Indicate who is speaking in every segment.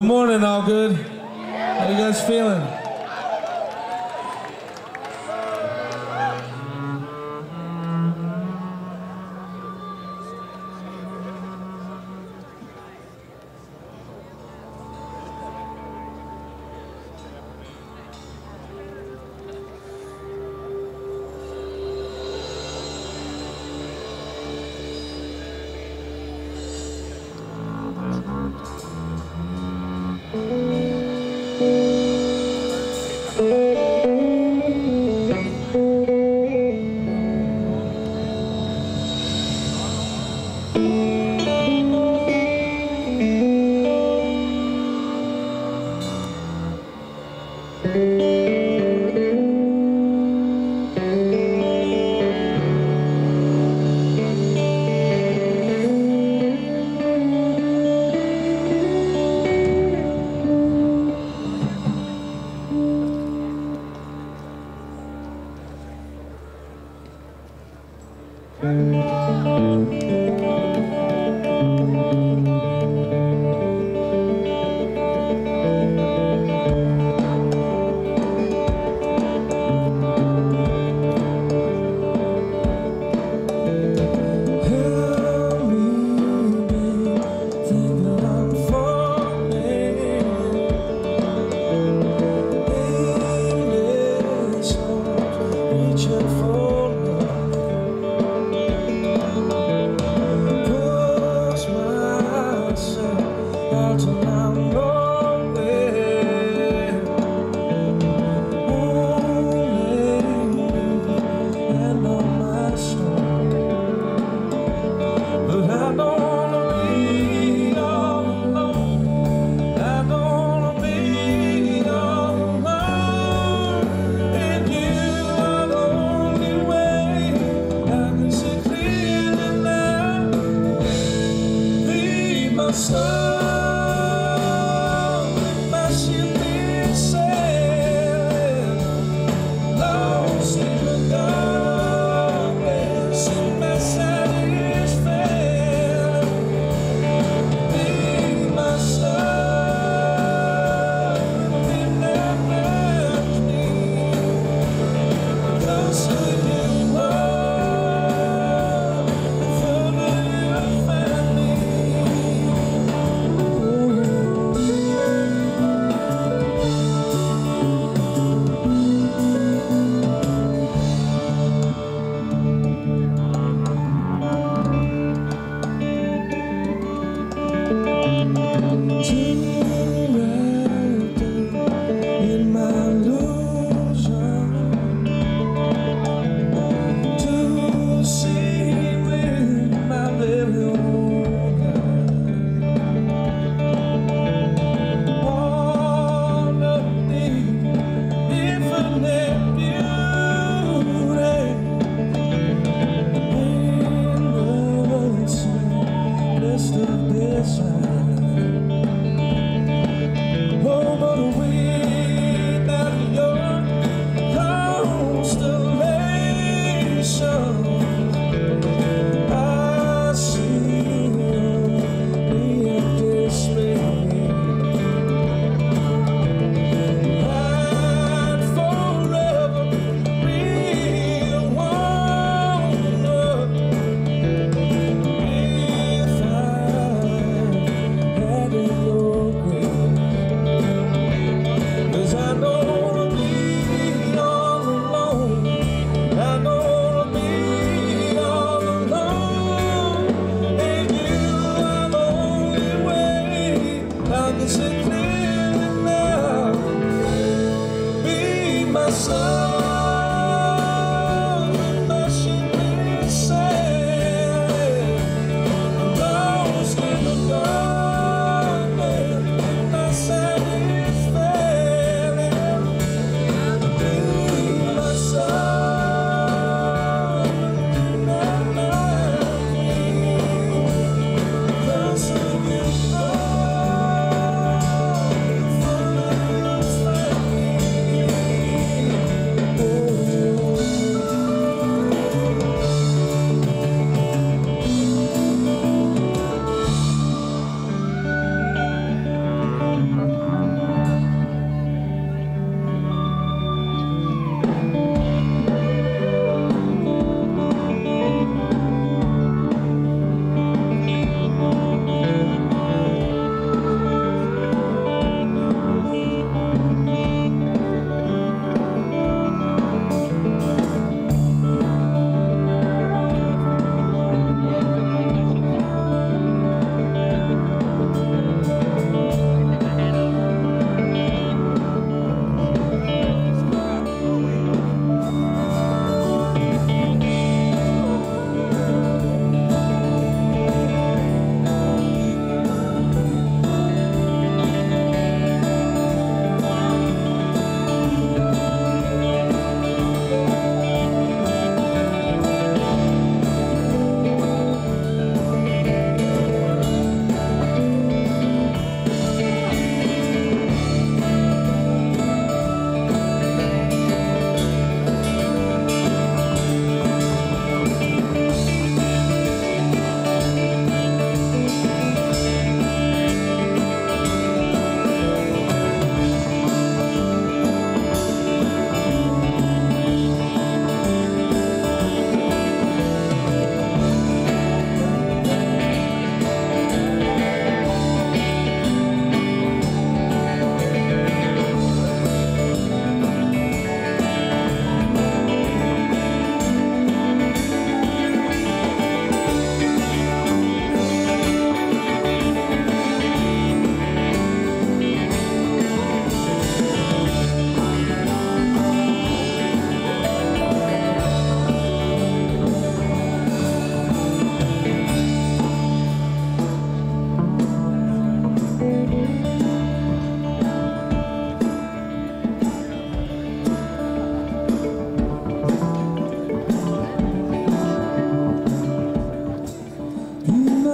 Speaker 1: Good morning, all good. How you guys feeling?
Speaker 2: Thank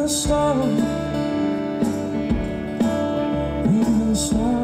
Speaker 1: the sun. In the sorrow.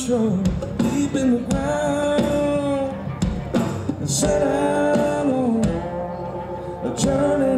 Speaker 1: control deep in the ground. And set out on a journey.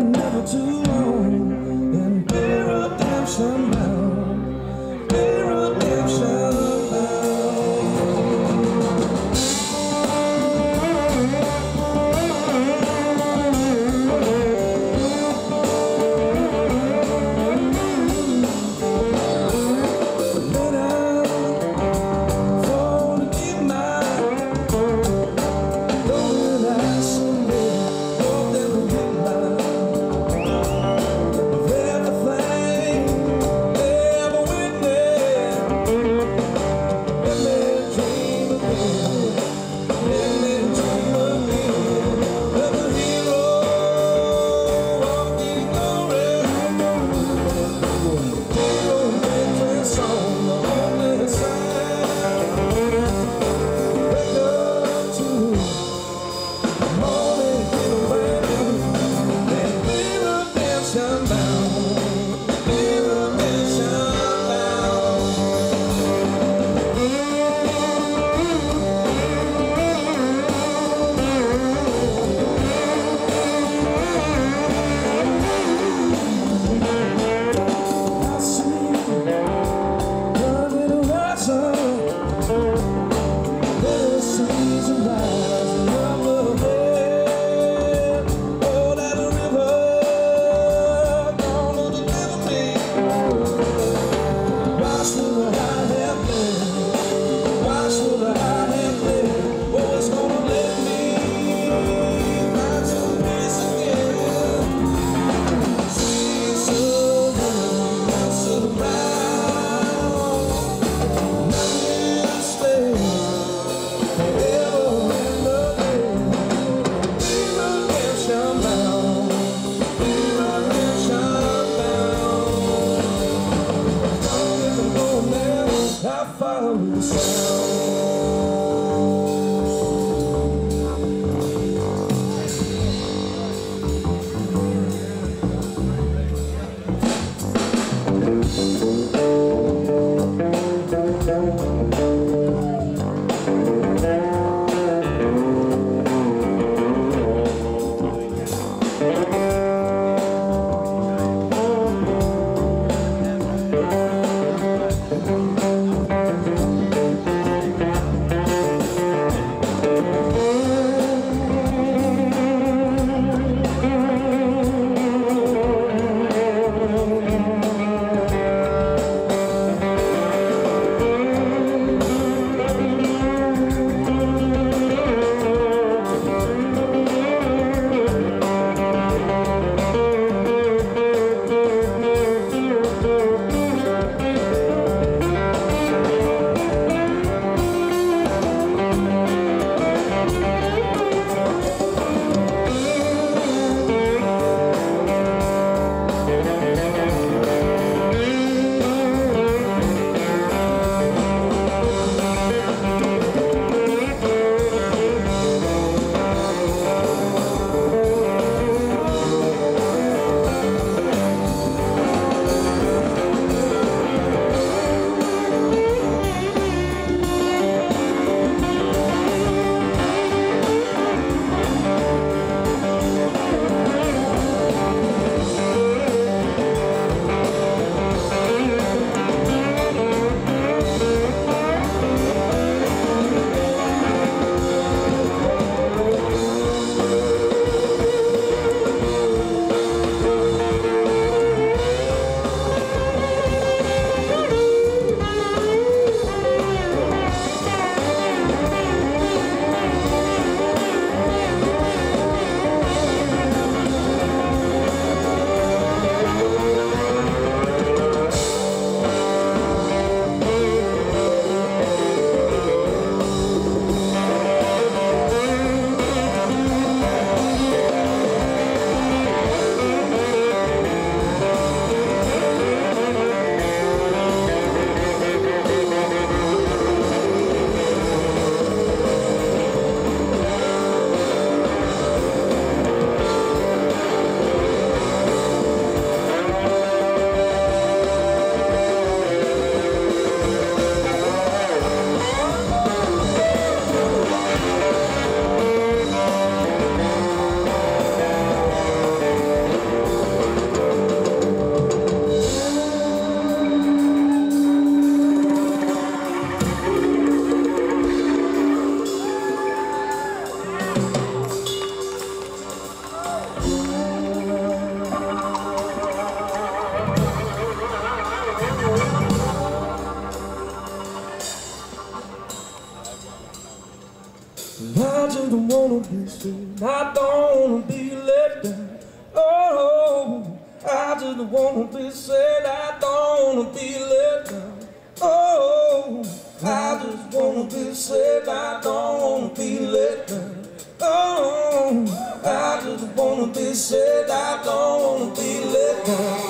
Speaker 1: wanna be said, I don't wanna be let down.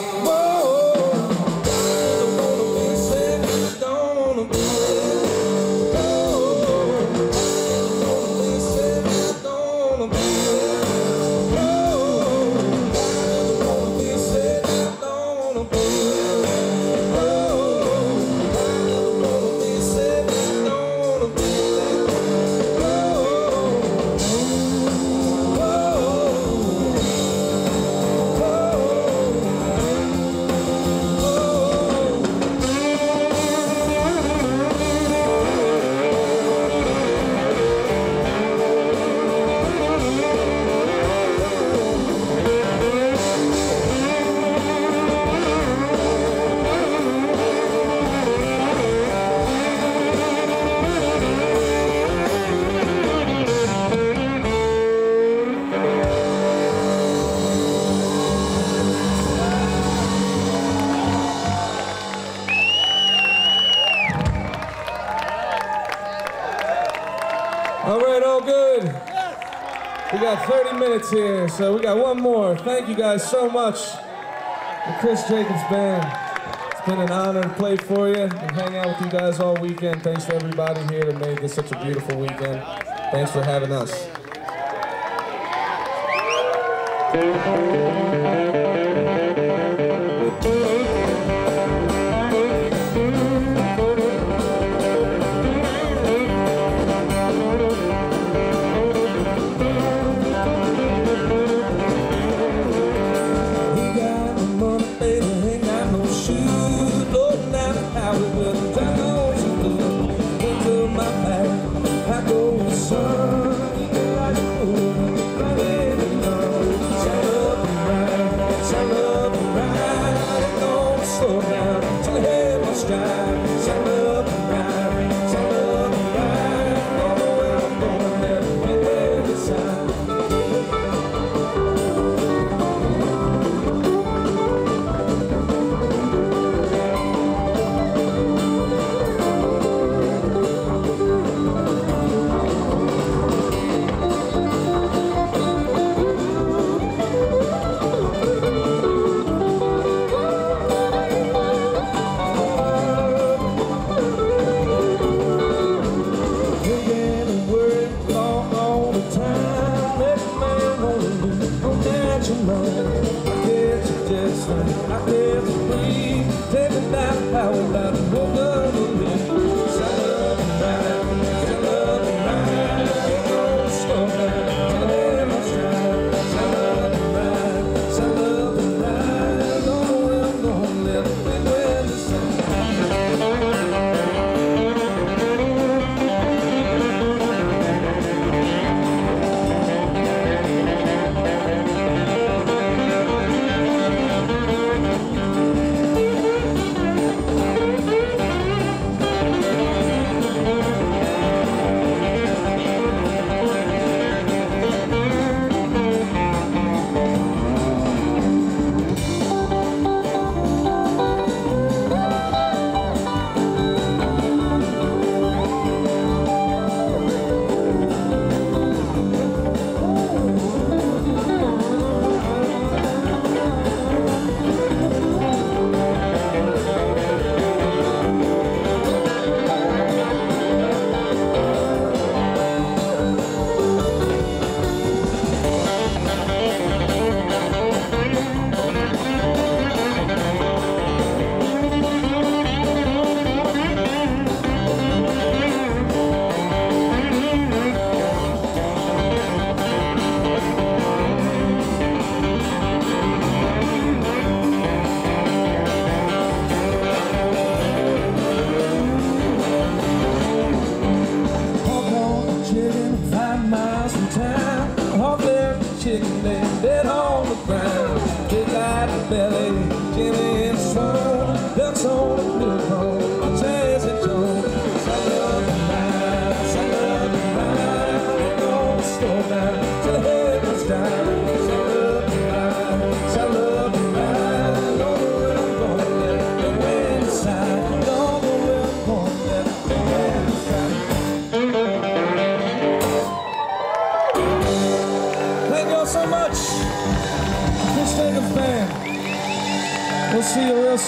Speaker 1: Here, so we got one more. Thank you guys so much. The Cris Jacobs Band. It's been an honor to play for you and hang out with you guys all weekend. Thanks to everybody here that made this such a beautiful weekend. Thanks for having us.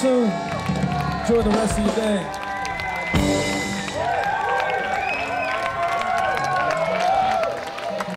Speaker 1: Enjoy the rest of your day.